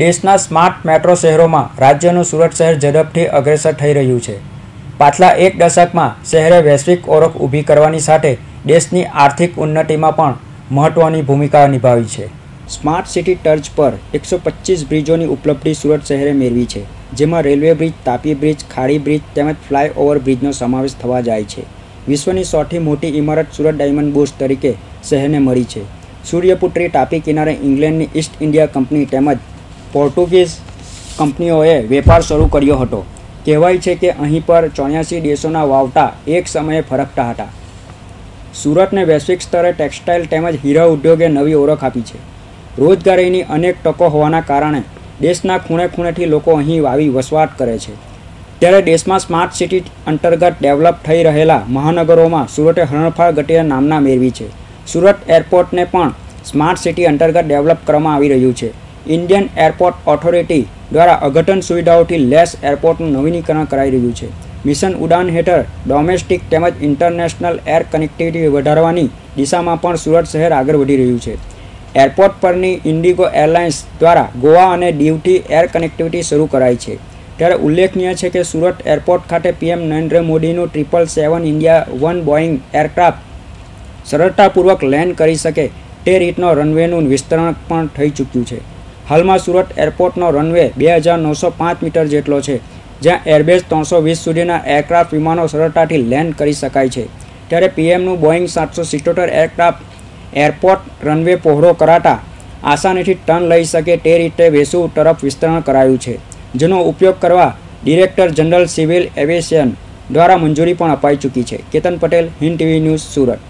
દેશના smart metro શહેરોમાં રાજ્યનું સુરત શહેર ઝડપથી અગ્રેસર થઈ રહ્યું છે. પાછલા એક દશકમાં શહેરે વૈશ્વિક ઓળખ ઊભી કરવાની સાથે દેશની આર્થિક ઉન્નતિમાં પણ મહત્ત્વની ભૂમિકા નિભાવી છે. સ્માર્ટ સિટી ટર્ચ પર એકસો પચીસ બ્રિજોની ઉપલબ્ધિ સુરત શહેરે મેળવી છે, જેમાં રેલવે બ્રિજ, તાપી બ્રિજ, ખાડી બ્રિજ તેમજ ફ્લાયઓવર બ્રિજનો સમાવેશ થવા જાય છે. વિશ્વની સૌથી મોટી ઇમારત સુરત ડાયમંડ બુર્સ તરીકે શહેરને મળી છે. સૂર્યપુત્રી તાપી કિનારે ઇંગ્લેન્ડની ઈસ્ટ ઇન્ડિયા કંપની તેમજ પોર્ટુગીઝ કંપનીઓએ વેપાર શરૂ કર્યો હતો. કહેવાય છે કે અહીં પર ચોર્યાસી દેશોના વાવટા એક સમયે ફરકતા હતા. સુરતને વૈશ્વિક સ્તરે ટેક્સટાઇલ તેમજ હીરા ઉદ્યોગે નવી ઓળખ આપી છે. રોજગારીની અનેક તકો હોવાના કારણે દેશના ખૂણે ખૂણેથી લોકો અહીં આવી વસવાટ કરે છે. ત્યારે દેશમાં સ્માર્ટ સિટી અંતર્ગત ડેવલપ થઈ રહેલા મહાનગરોમાં સુરતે હરણફાળ ગટિયા નામના મેળવી છે. સુરત એરપોર્ટને પણ સ્માર્ટ સિટી અંતર્ગત ડેવલપ કરવામાં આવી રહ્યું છે. ઇન્ડિયન એરપોર્ટ ઓથોરિટી દ્વારા અઘટન સુવિધાઓથી લેસ એરપોર્ટનું નવીનીકરણ કરાઈ રહ્યું છે. મિશન ઉડાન હેઠળ ડોમેસ્ટિક તેમજ ઇન્ટરનેશનલ એર કનેક્ટિવિટી વધારવાની દિશામાં પણ સુરત શહેર આગળ વધી રહ્યું છે. એરપોર્ટ પરની ઇન્ડિગો એરલાઇન્સ દ્વારા ગોવા અને દીવથી એર કનેક્ટિવિટી શરૂ કરાઈ છે. ત્યારે ઉલ્લેખનીય છે કે સુરત એરપોર્ટ ખાતે પીએમ નરેન્દ્ર મોદીનું triple seven India one Boeing aircraft સરળતાપૂર્વક land કરી શકે તે રીતનો રનવેનું વિસ્તરણ પણ થઈ ચૂક્યું છે. હાલમાં સુરત એરપોર્ટનો રનવે બે હજાર નવસો પાંચ મીટર જેટલો છે, જ્યાં એરબેઝ ત્રણસો વીસ સુધીના એરક્રાફ્ટ વિમાનો સરળતાથી લેન્ડ કરી શકાય છે. ત્યારે પીએમનું બોઈંગ સાતસો સિત્તોતેર એરક્રાફ્ટ એરપોર્ટ રનવે પહોળો કરાતા આસાનીથી ટર્ન લઈ શકે તે રીતે વેસુ તરફ વિસ્તરણ કરાયું છે, જેનો ઉપયોગ કરવા ડિરેક્ટર જનરલ સિવિલ એવિએશન દ્વારા મંજૂરી પણ અપાઈ ચૂકી છે. Ketan Patel, Hind TV news Surat.